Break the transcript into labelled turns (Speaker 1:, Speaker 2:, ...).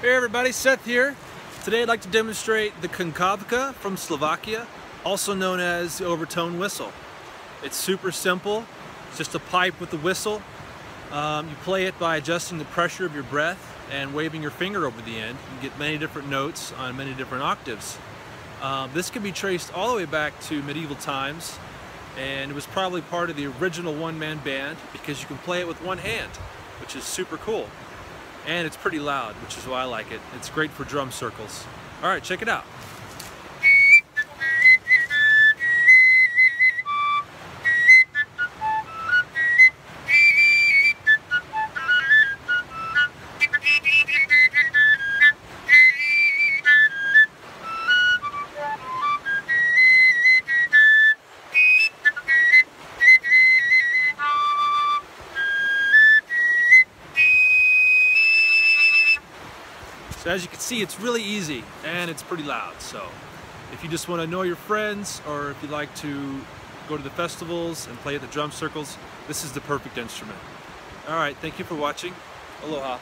Speaker 1: Hey everybody, Seth here. Today I'd like to demonstrate the Koncovka from Slovakia, also known as the overtone whistle. It's super simple, it's just a pipe with a whistle. Um, you play it by adjusting the pressure of your breath and waving your finger over the end. You get many different notes on many different octaves. Um, this can be traced all the way back to medieval times and it was probably part of the original one-man band because you can play it with one hand, which is super cool and it's pretty loud, which is why I like it. It's great for drum circles. All right, check it out. So as you can see, it's really easy and it's pretty loud. So if you just want to know your friends or if you like to go to the festivals and play at the drum circles, this is the perfect instrument. All right, thank you for watching. Aloha.